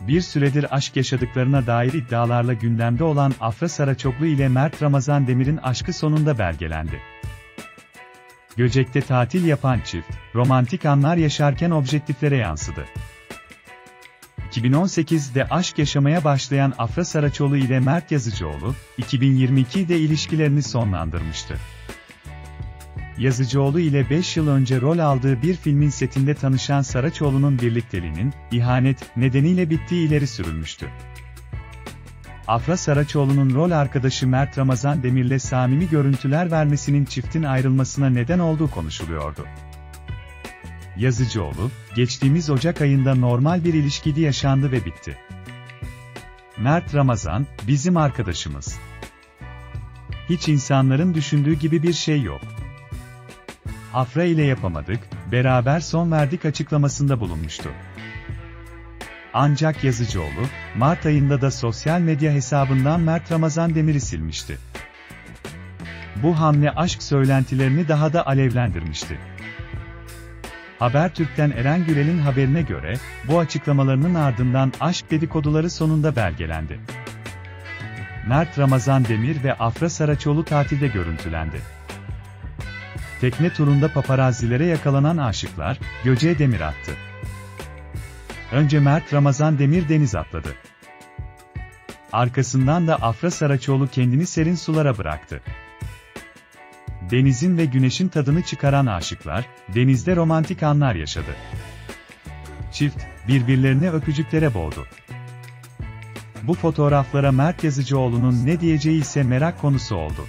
bir süredir aşk yaşadıklarına dair iddialarla gündemde olan Afra Saraçoğlu ile Mert Ramazan Demir'in aşkı sonunda belgelendi. Göcek'te tatil yapan çift, romantik anlar yaşarken objektiflere yansıdı. 2018'de aşk yaşamaya başlayan Afra Saraçoğlu ile Mert Yazıcıoğlu, 2022'de ilişkilerini sonlandırmıştı. Yazıcıoğlu ile 5 yıl önce rol aldığı bir filmin setinde tanışan Saraçoğlu'nun birlikteliğinin, ihanet, nedeniyle bittiği ileri sürülmüştü. Afra Saraçoğlu'nun rol arkadaşı Mert Ramazan Demir'le samimi görüntüler vermesinin çiftin ayrılmasına neden olduğu konuşuluyordu. Yazıcıoğlu, geçtiğimiz Ocak ayında normal bir ilişkidi yaşandı ve bitti. Mert Ramazan, bizim arkadaşımız. Hiç insanların düşündüğü gibi bir şey yok. Afra ile yapamadık, beraber son verdik açıklamasında bulunmuştu. Ancak Yazıcıoğlu, Mart ayında da sosyal medya hesabından Mert Ramazan Demir'i silmişti. Bu hamle aşk söylentilerini daha da alevlendirmişti. Habertürk'ten Eren Gürel'in haberine göre, bu açıklamalarının ardından aşk dedikoduları sonunda belgelendi. Mert Ramazan Demir ve Afra Saraçoğlu tatilde görüntülendi. Tekne turunda paparazzilere yakalanan aşıklar, Göce'ye demir attı. Önce Mert Ramazan Demir deniz atladı. Arkasından da Afra Saraçoğlu kendini serin sulara bıraktı. Denizin ve güneşin tadını çıkaran aşıklar, denizde romantik anlar yaşadı. Çift, birbirlerine öpücüklere boğdu. Bu fotoğraflara Mert Yazıcıoğlu'nun ne diyeceği ise merak konusu oldu.